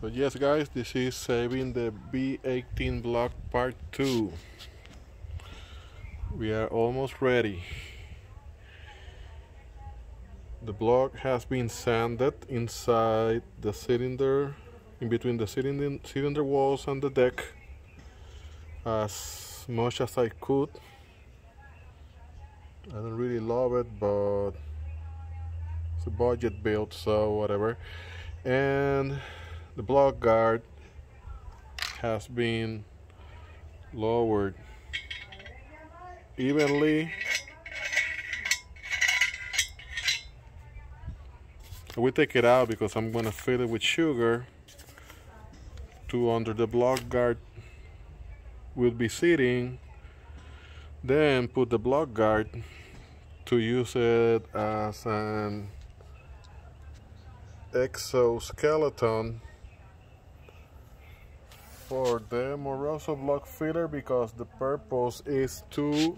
So yes guys, this is saving the B18 block part 2. We are almost ready. The block has been sanded inside the cylinder, in between the cylinder, cylinder walls and the deck as much as I could. I don't really love it, but it's a budget build, so whatever. And block guard has been lowered. Evenly we take it out because I'm gonna fill it with sugar. To under the block guard will be sitting. Then put the block guard to use it as an exoskeleton for the Moroso block filler because the purpose is to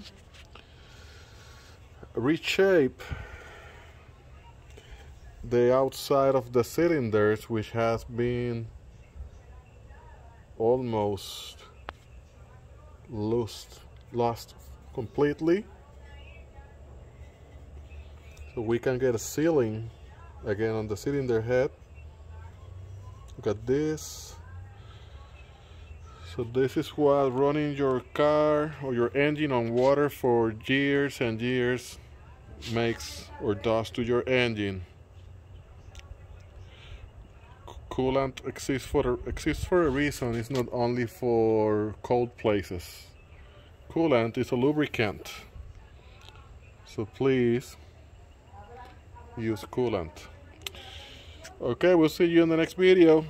reshape the outside of the cylinders which has been almost lost lost completely. So we can get a sealing again on the cylinder head. Look at this so this is what running your car or your engine on water for years and years makes or does to your engine. Coolant exists for exists for a reason. It's not only for cold places. Coolant is a lubricant. So please use coolant. Okay, we'll see you in the next video.